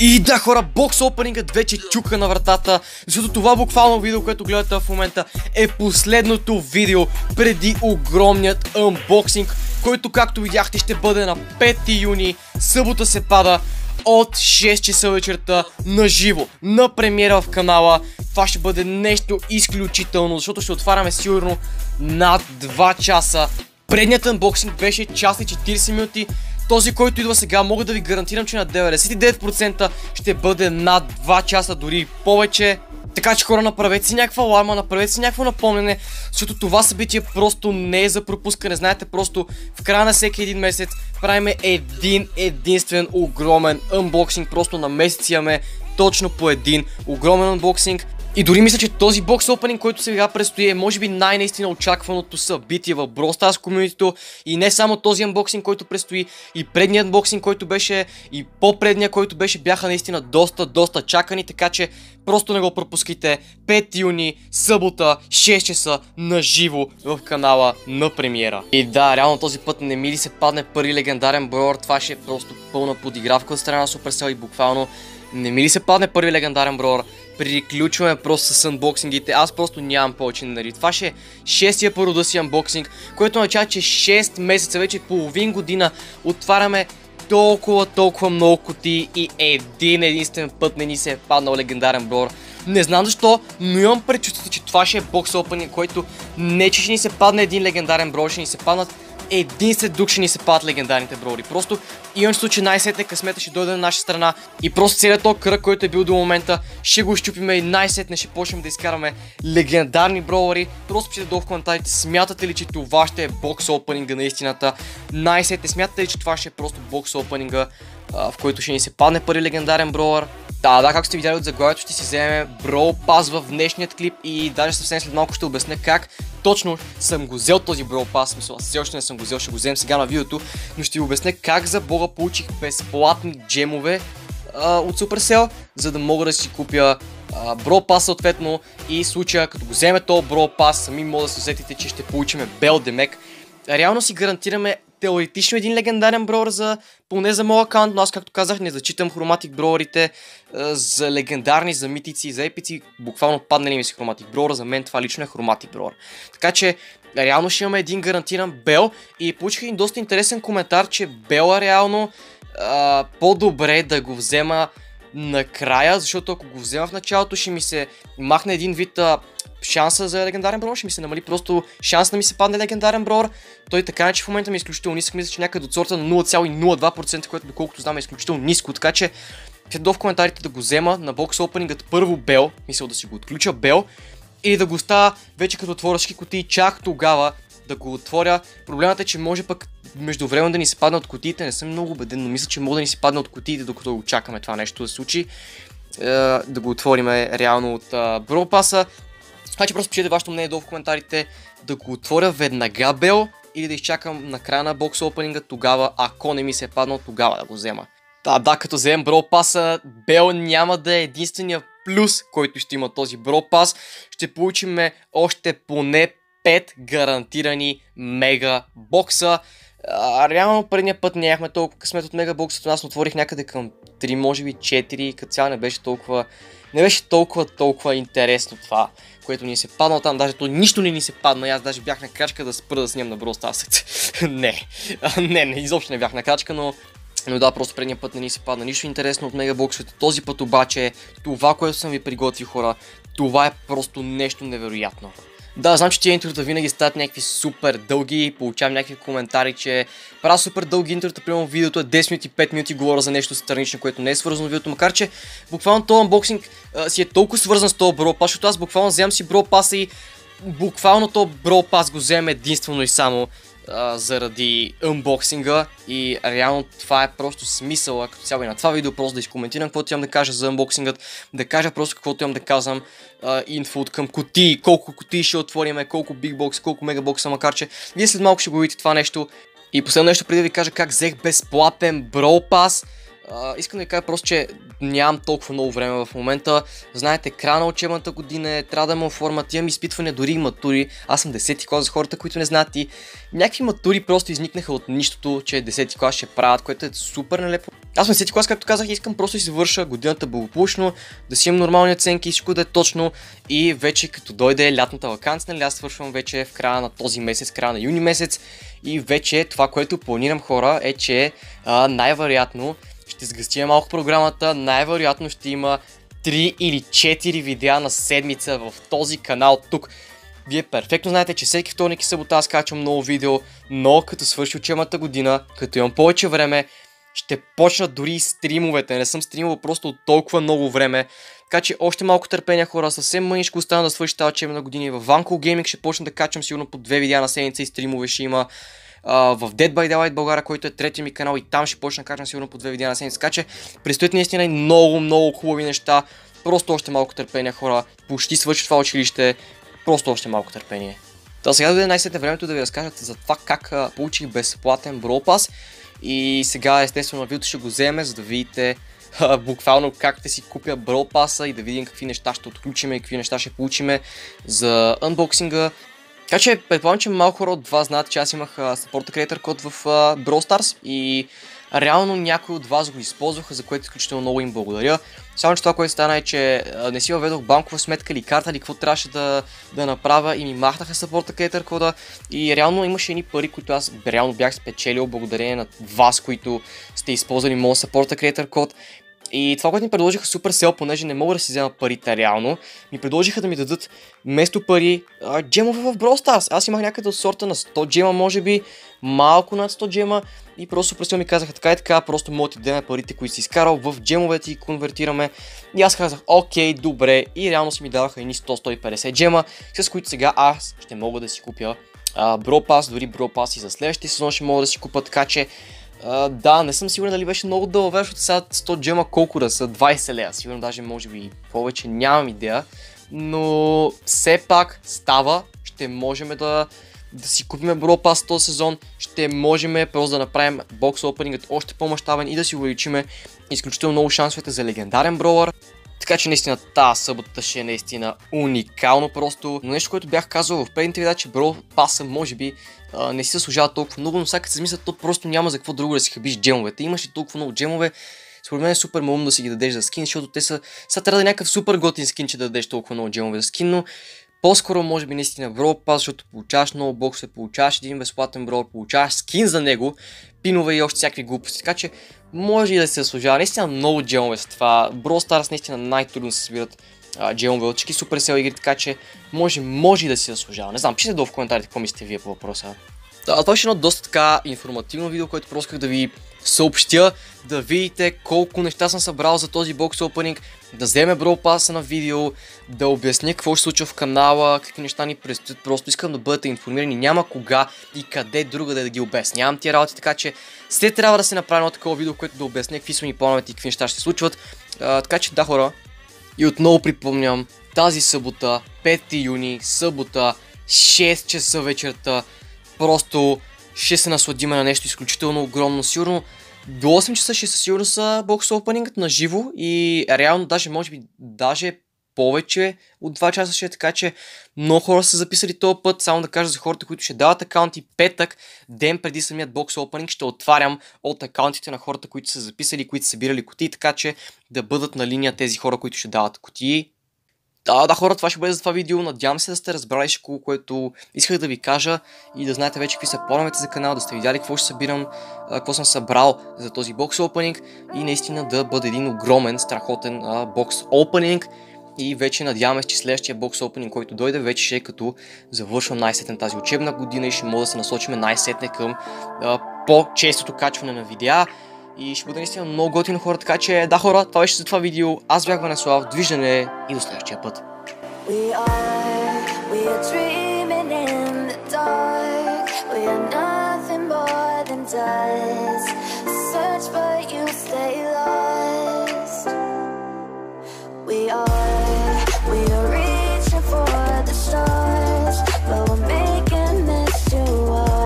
И да хора, бокс опенингът вече чука на вратата, защото това буквално видео, което гледате в момента е последното видео преди огромният unboxing, който както видяхте ще бъде на 5 юни, събота се пада от 6 часа вечерта на живо, на премиера в канала. Това ще бъде нещо изключително, защото ще отваряме сигурно над 2 часа. Предният unboxing беше час и 40 минути, този, който идва сега, мога да ви гарантирам, че на 99% ще бъде над 2 часа, дори повече. Така че хора, направете си някаква аларма, направете си някакво напомнене, защото това събитие просто не е за пропускане. Знаете, просто в края на всеки един месец правиме един единствен огромен unboxing. Просто на месец имаме точно по един огромен unboxing. И дори мисля, че този бокс опенинг, който сега предстои е може би най-наистина очакваното събитие в Brawl Stars комьюнитито и не само този анбоксинг, който предстои, и предният анбоксинг, който беше, и по-предния, който беше, бяха наистина доста, доста чакани, така че просто не го пропускайте. 5 юни, събота, 6 часа, на живо в канала на премиера. И да, реално този път не ми ли се падне първи легендарен броер, това ще е просто пълна подигравка от страна на Supercell и буквално не ми ли се падне първи легендарен броер, приключваме просто с анбоксингите. Аз просто нямам повече нали. Това ще е шестия по рода си анбоксинг, което означава, че 6 месеца, вече половин година отваряме толкова, толкова много коти и един единствен път не ни се е паднал легендарен брор. Не знам защо, но имам предчувствие, че това ще е бокс опенинг, който не че ще ни се падне един легендарен брор, ще ни се паднат един след друг ще ни се падат легендарните броури. Просто имам чувство, че най-сетне късмета ще дойде на наша страна и просто целият този кръг, който е бил до момента, ще го щупиме и най-сетне ще почнем да изкараме легендарни броури. Просто пишете долу в коментарите, смятате ли, че това ще е бокс опенинга на истината? Най-сетне смятате ли, че това ще е просто бокс опенинга, в който ще ни се падне първи легендарен броуър? Да, да, както сте видяли от заглавието, ще си вземем Brawl Pass в днешният клип и даже съвсем след малко ще обясня как точно съм го взел този Brawl Pass, смисъл, аз все още не съм го взел, ще го взем сега на видеото, но ще ви обясня как за бога получих безплатни джемове а, от Supercell, за да мога да си купя Brawl Pass съответно и случая, като го вземе този Brawl Pass, сами мога да се усетите, че ще получиме Бел Демек. Реално си гарантираме теоретично един легендарен броуър за, поне за моят аккаунт, но аз както казах не зачитам хроматик броурите за легендарни, за митици, за епици, буквално паднали ми си хроматик броуър, за мен това лично е хроматик броуър. Така че реално ще имаме един гарантиран Бел и получих един доста интересен коментар, че Бела реално по-добре да го взема накрая, защото ако го взема в началото ще ми се махне един вид а, шанса за легендарен броуър, ще ми се намали просто шанс да ми се падне легендарен броуър. Той така че в момента ми е изключително нисък, мисля, че някъде от сорта на 0,02%, което доколкото знам е изключително ниско, така че Пишете в коментарите да го взема на бокс опенингът първо Бел, мисля да си го отключа Бел, или да го оставя вече като отворя всички кутии, чак тогава да го отворя. Проблемът е, че може пък междувременно да ни се падне от кутиите, не съм много убеден, но мисля, че може да ни се падне от кутиите, докато го чакаме това нещо да се случи. Е, да го отвориме реално от Бропаса. Така че просто пишете вашето мнение долу в коментарите да го отворя веднага Бел или да изчакам на края на бокс опенинга, тогава, ако не ми се е паднал, тогава да го взема. Да, да, като вземем Бро Паса, Бел няма да е единствения плюс, който ще има този Бро Пас. Ще получим още поне 5 гарантирани мега бокса. А, реално предния път нямахме толкова късмет от мега боксата, аз отворих някъде към 3, може би 4, като цяло не беше толкова, не беше толкова, толкова интересно това, което ни се падна там, даже то нищо не ни се падна, аз даже бях на крачка да спра да снимам на Brawl Stars. не, не, не, изобщо не бях на крачка, но но да, просто предния път не ни се падна нищо интересно от мегабоксовете. Този път обаче това, което съм ви приготвил хора, това е просто нещо невероятно. Да, знам, че тия интрота винаги стават някакви супер дълги получавам някакви коментари, че правя супер дълги интрота, примерно видеото е 10 минути, 5 минути, говоря за нещо странично, което не е свързано видеото, макар че буквално този анбоксинг а, си е толкова свързан с този бро пас, защото аз буквално вземам си бро паса и буквално този бро пас го вземем единствено и само а, заради unboxinга и реално това е просто смисъла като цяло и на това видео, просто да изкоментирам каквото имам да кажа за unboxingът, да кажа просто каквото имам да казвам инфо от към кутии, колко кутии ще отвориме, колко бигбокс, колко мегабокса, макар че вие след малко ще го видите това нещо. И последно нещо преди да ви кажа как взех безплатен Brawl Pass. Искам да ви кажа просто, че нямам толкова много време в момента. Знаете, края на учебната година е, трябва да ме оформят, имам изпитване, дори и матури. Аз съм 10 клас за хората, които не знаят и някакви матури просто изникнаха от нищото, че 10 клас ще правят, което е супер нелепо. Аз на 10 клас, както казах, искам просто да си завърша годината благополучно, да си имам нормални оценки, всичко да е точно и вече като дойде лятната вакансия, нали аз свършвам вече в края на този месец, края на юни месец и вече това, което планирам хора е, че най-вероятно ще сгъстим малко програмата, най-вероятно ще има 3 или 4 видеа на седмица в този канал тук. Вие перфектно знаете, че всеки вторник и събота аз качвам много видео, но като свърши учебната година, като имам повече време, ще почна дори и стримовете. Не съм стримал просто от толкова много време. Така че още малко търпение хора, съвсем мъничко остана да свърши тази учебна година. В Vanco Gaming ще почна да качвам сигурно по две видеа на седмица и стримове ще има. В Dead by Daylight България, който е третия ми канал и там ще почна качвам сигурно по две видеа на седмица. Така че предстоят наистина и много, много хубави неща. Просто още малко търпение хора. Почти свърши това училище. Просто още малко търпение. Та сега да най-сетне времето да ви разкажат за това как получих безплатен Pass. И сега естествено видеото ще го вземе, за да видите буквално как ще си купя Pass и да видим какви неща ще отключиме и какви неща ще получиме за унбоксинга. Така че предполагам, че малко хора от вас знаят, че аз имах Support Creator код в uh, Brawl Stars и реално някои от вас го използваха, за което изключително много им благодаря. Само, че това, което стана е, че не си въведох банкова сметка или карта или какво трябваше да, да направя и ми махнаха Support Creator кода и реално имаше едни пари, които аз реално бях спечелил благодарение на вас, които сте използвали моят Support Creator код и това, което ми предложиха Supercell, понеже не мога да си взема парите реално, ми предложиха да ми дадат вместо пари а, джемове в Brawl Stars. Аз имах някъде от сорта на 100 джема, може би, малко над 100 джема и просто Supercell ми казаха така и така, просто мога да дадем парите, които си изкарал в джемовете и конвертираме. И аз казах, окей, добре, и реално си ми даваха едни 100-150 джема, с които сега аз ще мога да си купя Pass, дори Pass и за следващия сезон ще мога да си купа, така че Да, не съм сигурен дали беше много дълго, защото сега 100 джема колко да са, 20 лея, сигурно даже може би повече, нямам идея, но все пак става, ще можем да, да си купим Brawl Pass този сезон, ще можем просто да направим бокс опенингът още по-мащабен и да си увеличиме изключително много шансовете за легендарен броуър. Така че наистина тази събота ще е наистина уникално просто. Но нещо, което бях казал в предните видеа, че Brawl Pass може би а, не си заслужава толкова много, но сега като се мисля, то просто няма за какво друго да си хабиш джемовете. Имаш ли толкова много джемове, според мен е супер умно да си ги дадеш за скин, защото те са... Сега трябва да е някакъв супер готин скин, че да дадеш толкова много джемове за скин, но по-скоро може би наистина Brawl Pass, защото получаваш много боксове, получаваш един безплатен Brawl, получаваш скин за него, пинове и още всякакви глупости. Така че може и да се заслужава. Наистина много джемове с това. Brawl Stars наистина най-трудно се събират джемове от всички Supercell игри, така че може, може и да се заслужава. Не знам, пишете долу в коментарите какво мислите вие по въпроса. Да, това ще е едно доста така информативно видео, което просто исках да ви съобщя, да видите колко неща съм събрал за този бокс опенинг, да вземе Pass на видео, да обясня какво ще случва в канала, какви неща ни предстоят, просто искам да бъдете информирани, няма кога и къде друга да ги обяснявам тия работи, така че след трябва да се направи едно такова видео, което да обясня какви са ми плановете и какви неща ще случват, а, така че да хора, и отново припомням, тази събота, 5 юни, събота, 6 часа вечерта, просто ще се насладиме на нещо изключително огромно. Сигурно до 8 часа ще със сигурно са бокс опенингът на живо и реално даже може би даже повече от 2 часа ще е така, че много хора са записали този път. Само да кажа за хората, които ще дават акаунти петък, ден преди самият бокс опенинг, ще отварям от акаунтите на хората, които са записали, които са събирали кутии, така че да бъдат на линия тези хора, които ще дават кутии. Да, да, хора, това ще бъде за това видео. Надявам се да сте разбрали всичко, което исках да ви кажа и да знаете вече какви са плановете за канал, да сте видяли какво ще събирам, какво съм събрал за този бокс опенинг и наистина да бъде един огромен, страхотен бокс опенинг. И вече надяваме че следващия бокс опенинг, който дойде, вече ще е като завършвам най-сетне тази учебна година и ще мога да се насочим най-сетне към по-честото качване на видеа и ще бъде наистина много готино хора, така че да хора, това беше за това видео. Аз бях Ванеслав, довиждане и до следващия път. We are, we are